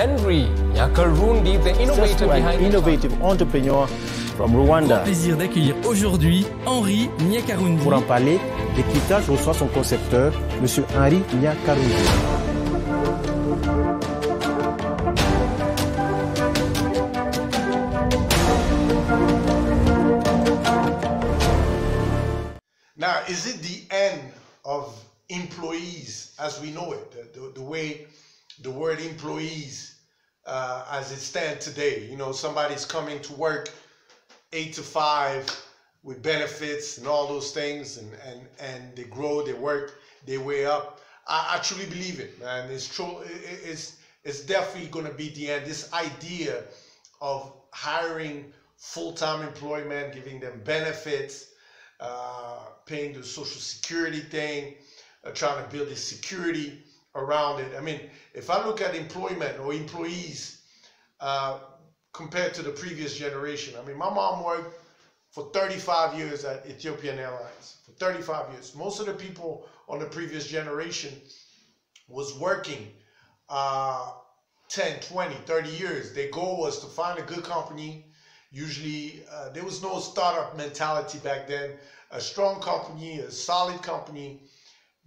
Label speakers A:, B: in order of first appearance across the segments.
A: Henry Nyakarundi, the innovator behind
B: innovative entrepreneur from Rwanda.
C: Plaisir d'accueillir aujourd'hui Henri Nyakarundi.
B: Pour en parler, l'équitage reçoit son concepteur, M. Henri Nyakarundi.
D: Now, is it the end of employees as we know it? The, the, the way the word employees uh, as it stands today. You know, somebody's coming to work eight to five with benefits and all those things, and and and they grow, they work, they way up. I, I truly believe it, man. It's true. it's it's definitely going to be the end. This idea of hiring full-time employment, giving them benefits, uh, paying the social security thing, uh, trying to build the security around it. I mean, if I look at employment or employees uh, compared to the previous generation, I mean, my mom worked for 35 years at Ethiopian Airlines. For 35 years. Most of the people on the previous generation was working uh, 10, 20, 30 years. Their goal was to find a good company. Usually, uh, there was no startup mentality back then. A strong company, a solid company,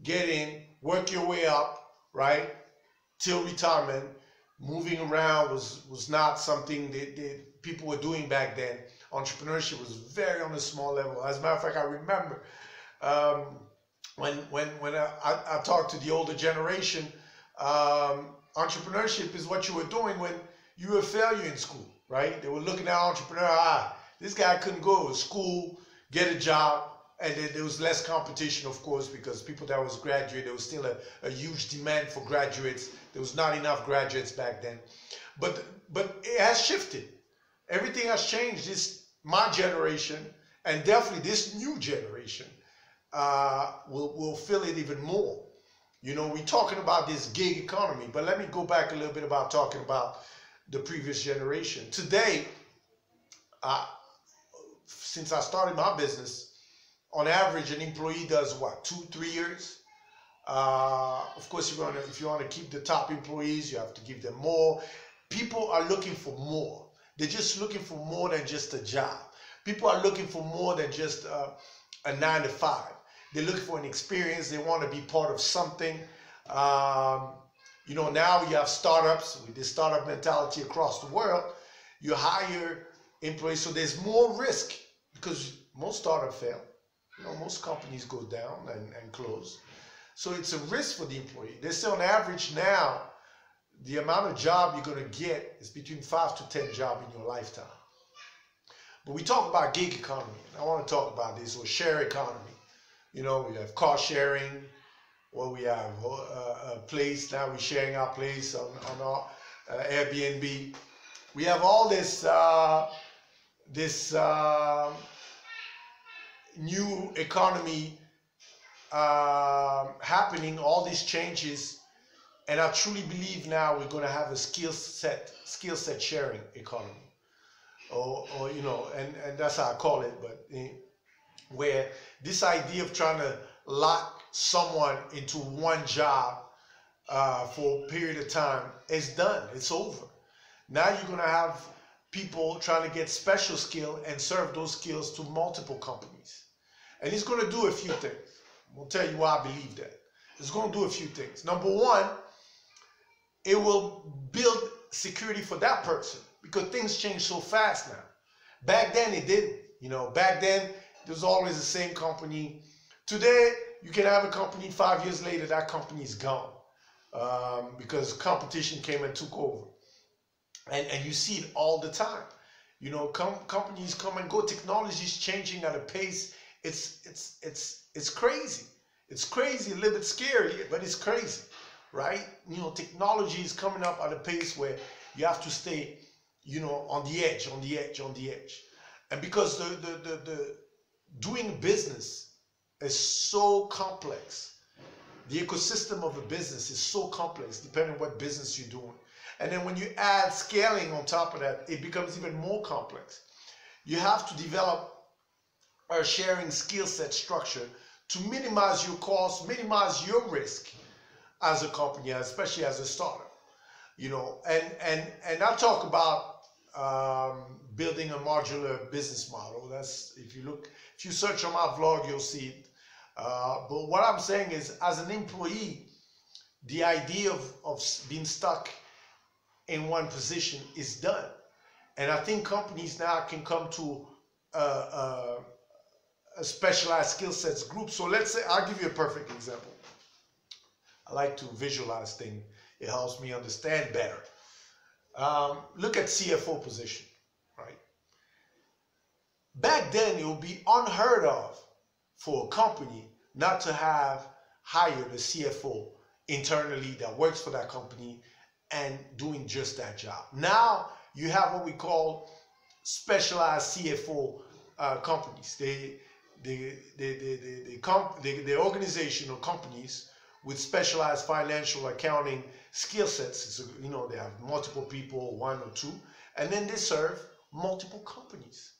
D: get in, work your way up, right, till retirement. Moving around was was not something that, that people were doing back then. Entrepreneurship was very on a small level. As a matter of fact, I remember um, when when when I, I, I talked to the older generation, um, entrepreneurship is what you were doing when you were a failure in school, right? They were looking at entrepreneur, ah, this guy couldn't go to school, get a job, and then there was less competition, of course, because people that was graduate, there was still a, a huge demand for graduates. There was not enough graduates back then, but but it has shifted. Everything has changed. This my generation, and definitely this new generation, uh, will will feel it even more. You know, we're talking about this gig economy, but let me go back a little bit about talking about the previous generation. Today, uh, since I started my business, on average, an employee does what, two, three years? Uh, of course, you're if you want to keep the top employees, you have to give them more. People are looking for more. They're just looking for more than just a job. People are looking for more than just uh, a nine to five. They're looking for an experience. They want to be part of something. Um, you know, now you have startups with this startup mentality across the world. You hire employees, so there's more risk because most startups fail. You know, most companies go down and, and close. So it's a risk for the employee. They say on average now, the amount of job you're going to get is between five to 10 jobs in your lifetime. But we talk about gig economy. I want to talk about this or share economy. You know, we have car sharing, or we have uh, a place now we're sharing our place on, on our uh, Airbnb. We have all this uh, this uh, new economy um happening, all these changes, and I truly believe now we're going to have a skill set skill set sharing economy, or, or you know, and and that's how I call it, but. eh, where this idea of trying to lock someone into one job uh, for a period of time is done. It's over. Now you're going to have people trying to get special skill and serve those skills to multiple companies. And it's going to do a few things. I'll tell you why I believe that. It's going to do a few things. Number one, it will build security for that person because things change so fast now. Back then it didn't. You know, back then there was always the same company. Today you can have a company. Five years later, that company is gone um, because competition came and took over. And and you see it all the time. You know, com- companies come and go. Technology is changing at a pace. It's it's it's it's crazy. It's crazy, a little bit scary, but it's crazy, right? You know, technology is coming up at a pace where you have to stay, you know, on the edge, on the edge, on the edge. And because the the the, the doing business is so complex, the ecosystem of a business is so complex, depending on what business you're doing. And then when you add scaling on top of that, it becomes even more complex. You have to develop sharing skill set structure to minimize your costs, minimize your risk as a company, especially as a startup. you know, and and and I talk about um, building a modular business model. That's if you look, if you search on my vlog, you'll see it. Uh, but what I'm saying is, as an employee, the idea of, of being stuck in one position is done. And I think companies now can come to a, a specialized skill sets group. So let's say, I'll give you a perfect example. I like to visualize things. It helps me understand better. Um, look at CFO position, right? Back then, it would be unheard of for a company not to have hired a CFO internally that works for that company and doing just that job. Now you have what we call specialized CFO uh, companies. They, they, they, they, they, they, comp, they, they organizational companies with specialized financial accounting skill sets. So, you know, they have multiple people, one or two, and then they serve multiple companies.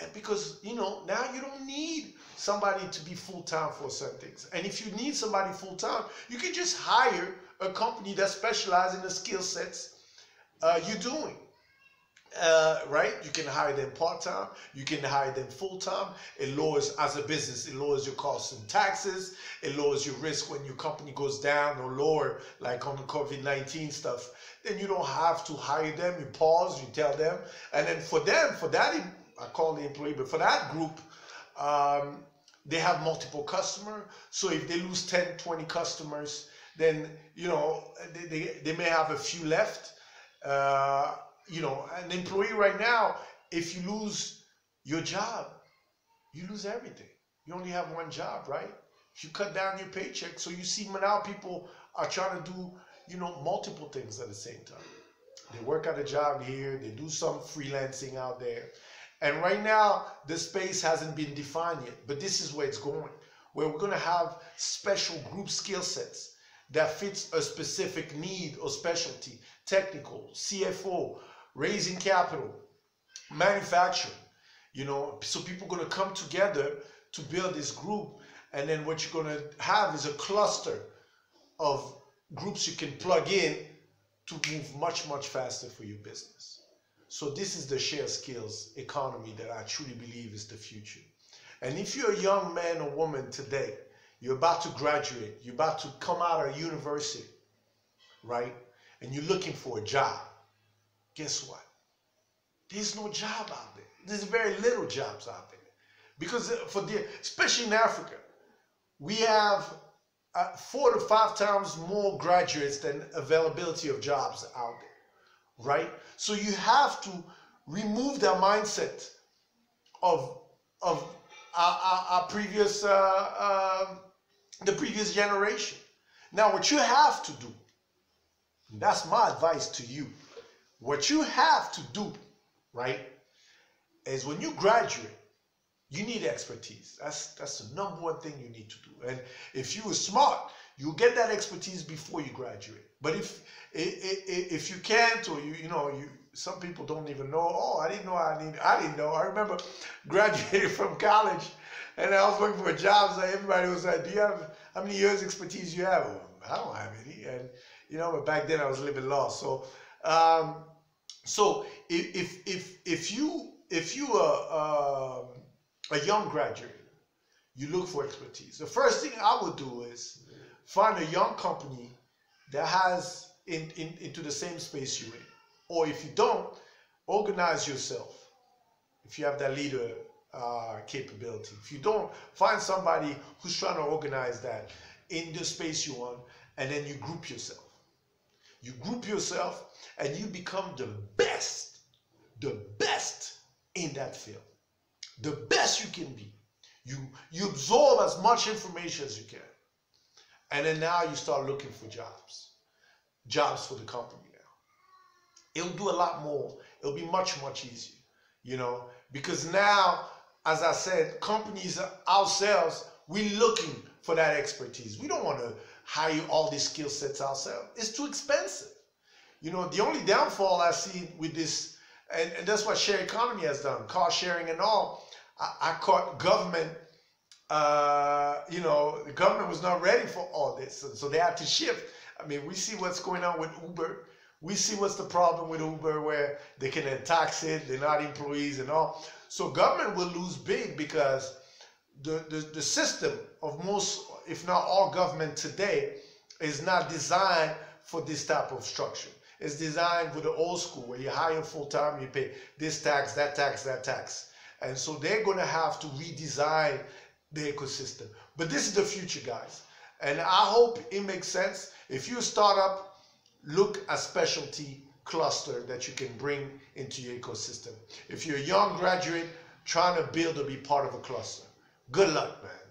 D: And because, you know, now you don't need somebody to be full time for certain things. And if you need somebody full time, you can just hire a company that specializes in the skill sets uh, you're doing. Uh, right? You can hire them part time. You can hire them full time. It lowers, as a business, it lowers your costs and taxes. It lowers your risk when your company goes down or lower, like on the COVID 19 stuff. Then you don't have to hire them. You pause, you tell them. And then for them, for that, I call the employee, but for that group, um, they have multiple customers. So if they lose 10, 20 customers, then, you know, they, they, they may have a few left. Uh, you know, an employee right now, if you lose your job, you lose everything. You only have one job, right? If you cut down your paycheck, so you see now people are trying to do, you know, multiple things at the same time. They work at a job here, they do some freelancing out there. And right now, the space hasn't been defined yet, but this is where it's going, where we're going to have special group skill sets that fits a specific need or specialty, technical, CFO, raising capital, manufacturing, you know, so people to come together to build this group. And then what you're to have is a cluster of groups you can plug in to move much, much faster for your business. So this is the share skills economy that I truly believe is the future. And if you're a young man or woman today, you're about to graduate, you're about to come out of university, right? And you're looking for a job guess what? There's no job out there. There's very little jobs out there. Because uh, for the, especially in Africa, we have uh, four to five times more graduates than availability of jobs out there, right? So you have to remove that mindset of of our, our, our previous uh, uh, the previous generation. Now, what you have to do, that's my advice to you what you have to do, right, is when you graduate, you need expertise. That's that's the number one thing you need to do. And if you are smart, you'll get that expertise before you graduate. But if if you can't, or you you know you some people don't even know. Oh, I didn't know I need. I didn't know. I remember graduating from college, and I was looking for a job. So everybody was like, "Do you have how many years expertise you have?" Well, I don't have any. And you know, but back then I was a little bit lost. So um, so if if if you if you are um, a young graduate, you look for expertise. The first thing I would do is find a young company that has in, in into the same space you're in. Or if you don't, organize yourself. If you have that leader uh, capability. If you don't, find somebody who's trying to organize that in the space you want, and then you group yourself. You group yourself and you become the best, the best in that field. The best you can be. You, you absorb as much information as you can. And then now you start looking for jobs. Jobs for the company now. It'll do a lot more. It'll be much, much easier. You know, because now, as I said, companies ourselves, we're looking for that expertise. We don't want to hire all these skill sets ourselves. It's too expensive. You know, the only downfall I see with this, and, and that's what share economy has done, car sharing and all. I, I caught government, uh, you know, the government was not ready for all this. So, so they had to shift. I mean, we see what's going on with Uber. We see what's the problem with Uber where they can tax it, they're not employees and all. So government will lose big because the, the, the system of most, if not all government today, is not designed for this type of structure. It's designed for the old school where you hire full time, you pay this tax, that tax, that tax. And so they're going to have to redesign the ecosystem. But this is the future, guys. And I hope it makes sense. If you start up, look at specialty cluster that you can bring into your ecosystem. If you're a young graduate trying to build or be part of a cluster, good luck, man.